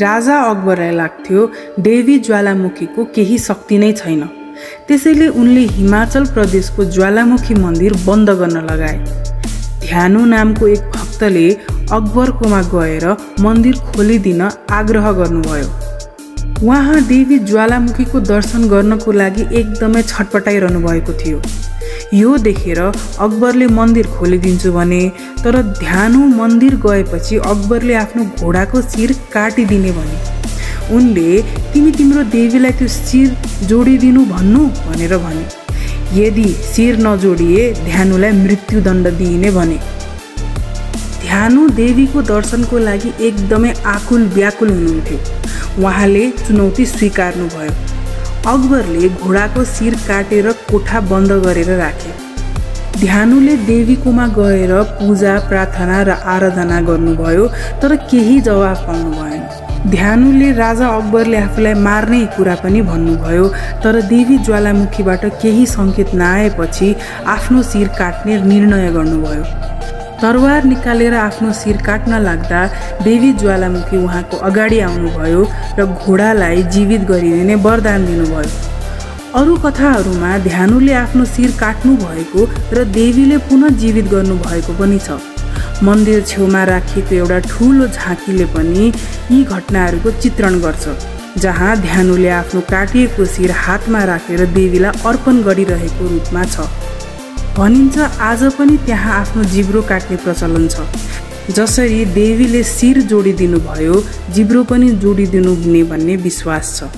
राजा अकबरलाई लाग्थ्यो देवी ज्वालामुखीको केही शक्ति नै छैन। त्यसैले उनले हिमाचल प्रदेशको ज्वालामुखी मन्दिर बन्द गर्न लगाए। ध्यानु नामको एक भक्तले अकबरकोमा गएर मन्दिर खोलिदिन आग्रह गर्नुभयो। उहाँ देवी ज्वालामुखीको दर्शन गर्नको लागि एकदमै छटपटाइरहनु भएको थियो। यो देखेर अकबरले मन्दिर खोलिदिन्छु भने तर ध्यानु मन्दिर गएपछि अकबरले आफ्नो घोडाको शिर काटिदिने भने। उनले तिमी तिम्रो देवीलाई त्यो शिर जोडिदिनु भन्नु? भनेर भने। यदि शिर नजोडिए ध्यानुलाई मृत्युदण्ड दिइने भने। ध्यानु देवीको दर्शनको लागि एकदमै आकुल व्याकुल हुनुहुन्थ्यो। उहाँले चुनौती स्वीकार्नुभयो। अकबरले घोडाको शिर काटेर कोठा बन्द गरेर राखे। ध्यानुले देवीकोमा गएर पूजा प्रार्थना र आराधना गर्नुभयो तर केही जवाफ पाउनु भएन। ध्यानुले राजा अकबरले आफूलाई मार्ने कुरा पनि भन्नुभयो तर देवी ज्वालामुखीबाट केही सङ्केत नआएपछि आफ्नो शिर काट्ने निर्णय गर्नुभयो। तरवार निकालेर आफ्नो शिर काट्न लाग्दा देवी ज्वालामुखी उहाँको अगाडि आउनुभयो र घोडालाई जीवित गरिदिने वरदान दिनुभयो। अरू कथाहरूमा ध्यानुले आफ्नो शिर काट्नु भएको र देवीले पुनः जीवित गर्नुभएको पनि छ। मन्दिर छेउमा राखिएको एउटा ठुलो झाँकीले पनि यी घटनाहरूको चित्रण गर्छ जहाँ ध्यानुले आफ्नो काटिएको शिर हातमा राखेर देवीलाई अर्पण गरिरहेको रूपमा छ। भनिन्छ आज पनि त्यहाँ आफ्नो जिब्रो काट्ने प्रचलन छ। जसरी देवीले शिर जोडिदिनु भयो जिब्रो पनि जोडिदिनु हुने भन्ने विश्वास छ।